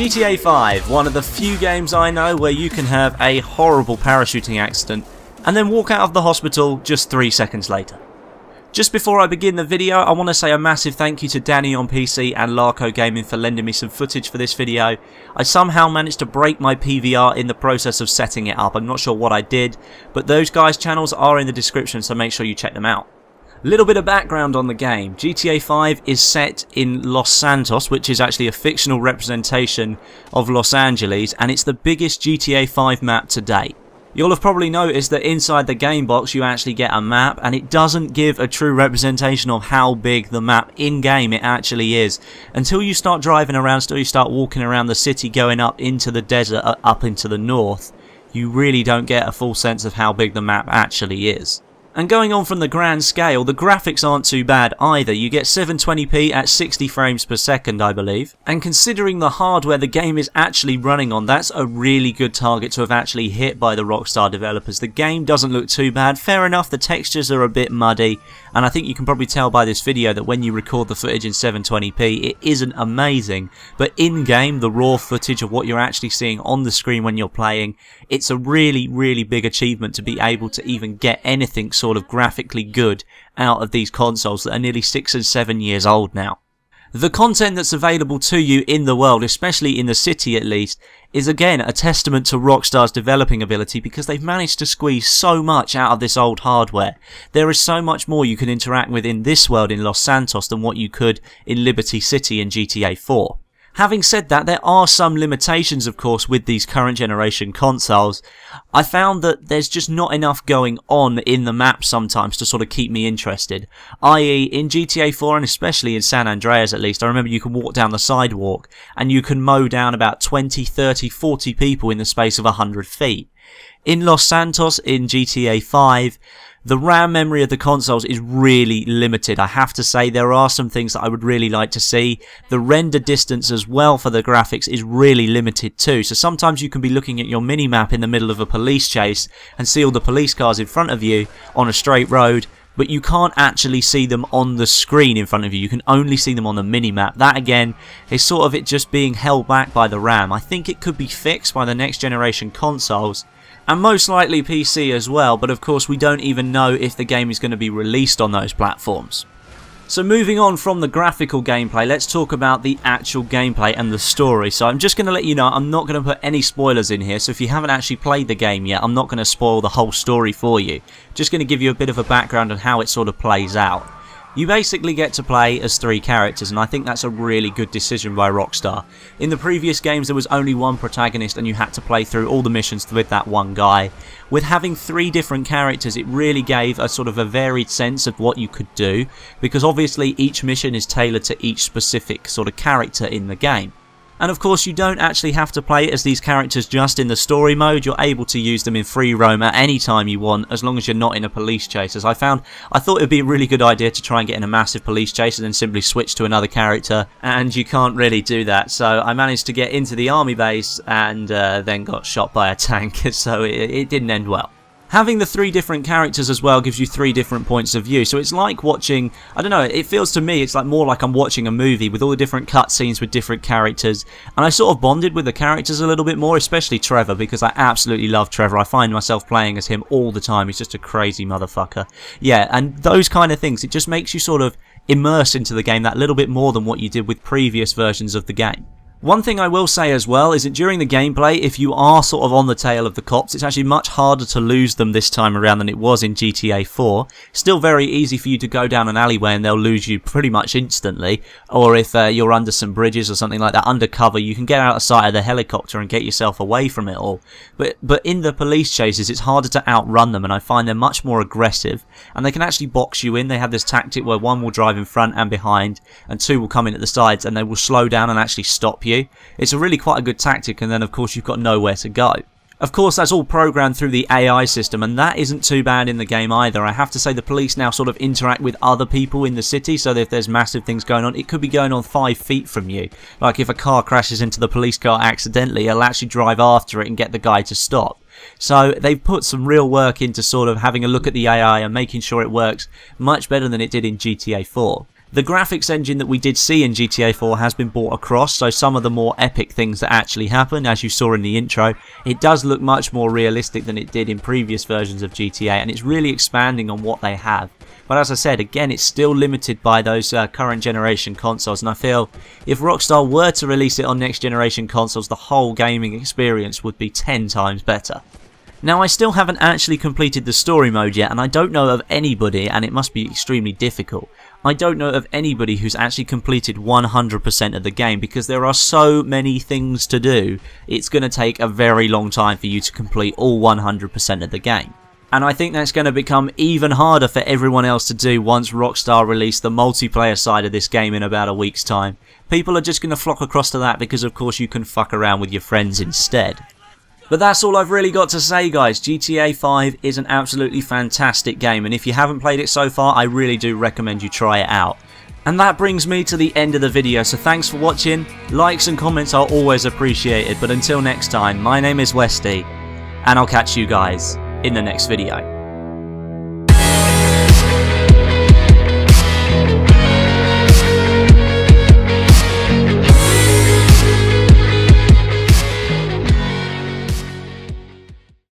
GTA 5, one of the few games I know where you can have a horrible parachuting accident and then walk out of the hospital just 3 seconds later. Just before I begin the video, I want to say a massive thank you to Danny on PC and Larko Gaming for lending me some footage for this video. I somehow managed to break my PVR in the process of setting it up. I'm not sure what I did, but those guys' channels are in the description, so make sure you check them out. Little bit of background on the game. GTA 5 is set in Los Santos, which is actually a fictional representation of Los Angeles, and it's the biggest GTA 5 map to date. You'll have probably noticed that inside the game box you actually get a map and it doesn't give a true representation of how big the map in-game it actually is. Until you start driving around, until you start walking around the city going up into the desert, uh, up into the north, you really don't get a full sense of how big the map actually is. And going on from the grand scale, the graphics aren't too bad either. You get 720p at 60 frames per second, I believe. And considering the hardware the game is actually running on, that's a really good target to have actually hit by the Rockstar developers. The game doesn't look too bad. Fair enough, the textures are a bit muddy. And I think you can probably tell by this video that when you record the footage in 720p, it isn't amazing. But in-game, the raw footage of what you're actually seeing on the screen when you're playing, it's a really, really big achievement to be able to even get anything sort of graphically good out of these consoles that are nearly six and seven years old now. The content that's available to you in the world, especially in the city at least, is again a testament to Rockstar's developing ability because they've managed to squeeze so much out of this old hardware. There is so much more you can interact with in this world in Los Santos than what you could in Liberty City in GTA 4. Having said that, there are some limitations, of course, with these current generation consoles. I found that there's just not enough going on in the map sometimes to sort of keep me interested. I.e., in GTA 4 and especially in San Andreas at least, I remember you can walk down the sidewalk and you can mow down about 20, 30, 40 people in the space of 100 feet. In Los Santos, in GTA 5, the RAM memory of the consoles is really limited. I have to say there are some things that I would really like to see. The render distance as well for the graphics is really limited too. So sometimes you can be looking at your mini-map in the middle of a police chase and see all the police cars in front of you on a straight road but you can't actually see them on the screen in front of you. You can only see them on the mini-map. That again is sort of it just being held back by the RAM. I think it could be fixed by the next generation consoles and most likely PC as well, but of course we don't even know if the game is going to be released on those platforms. So moving on from the graphical gameplay, let's talk about the actual gameplay and the story. So I'm just going to let you know, I'm not going to put any spoilers in here, so if you haven't actually played the game yet, I'm not going to spoil the whole story for you. Just going to give you a bit of a background on how it sort of plays out. You basically get to play as three characters and I think that's a really good decision by Rockstar. In the previous games there was only one protagonist and you had to play through all the missions with that one guy. With having three different characters it really gave a sort of a varied sense of what you could do because obviously each mission is tailored to each specific sort of character in the game. And of course you don't actually have to play as these characters just in the story mode, you're able to use them in free roam at any time you want as long as you're not in a police chase. As I found, I thought it would be a really good idea to try and get in a massive police chase and then simply switch to another character and you can't really do that. So I managed to get into the army base and uh, then got shot by a tank so it, it didn't end well. Having the three different characters as well gives you three different points of view. So it's like watching, I don't know, it feels to me it's like more like I'm watching a movie with all the different cutscenes with different characters. And I sort of bonded with the characters a little bit more, especially Trevor, because I absolutely love Trevor. I find myself playing as him all the time. He's just a crazy motherfucker. Yeah, and those kind of things, it just makes you sort of immerse into the game that little bit more than what you did with previous versions of the game. One thing I will say as well is that during the gameplay, if you are sort of on the tail of the cops, it's actually much harder to lose them this time around than it was in GTA 4. Still very easy for you to go down an alleyway and they'll lose you pretty much instantly. Or if uh, you're under some bridges or something like that, undercover, you can get out of sight of the helicopter and get yourself away from it all. But, but in the police chases, it's harder to outrun them and I find they're much more aggressive. And they can actually box you in. They have this tactic where one will drive in front and behind and two will come in at the sides and they will slow down and actually stop you you. It's a really quite a good tactic and then of course you've got nowhere to go. Of course, that's all programmed through the AI system, and that isn't too bad in the game either. I have to say the police now sort of interact with other people in the city, so that if there's massive things going on, it could be going on five feet from you. Like if a car crashes into the police car accidentally, it'll actually drive after it and get the guy to stop. So they've put some real work into sort of having a look at the AI and making sure it works much better than it did in GTA 4. The graphics engine that we did see in GTA 4 has been brought across, so some of the more epic things that actually happen, as you saw in the intro, it does look much more realistic than it did in previous versions of GTA, and it's really expanding on what they have. But as I said, again, it's still limited by those uh, current generation consoles, and I feel if Rockstar were to release it on next generation consoles, the whole gaming experience would be 10 times better. Now I still haven't actually completed the story mode yet and I don't know of anybody, and it must be extremely difficult, I don't know of anybody who's actually completed 100% of the game because there are so many things to do, it's going to take a very long time for you to complete all 100% of the game. And I think that's going to become even harder for everyone else to do once Rockstar release the multiplayer side of this game in about a week's time. People are just going to flock across to that because of course you can fuck around with your friends instead. But that's all I've really got to say guys. GTA 5 is an absolutely fantastic game and if you haven't played it so far I really do recommend you try it out. And that brings me to the end of the video so thanks for watching, likes and comments are always appreciated but until next time my name is Westie and I'll catch you guys in the next video.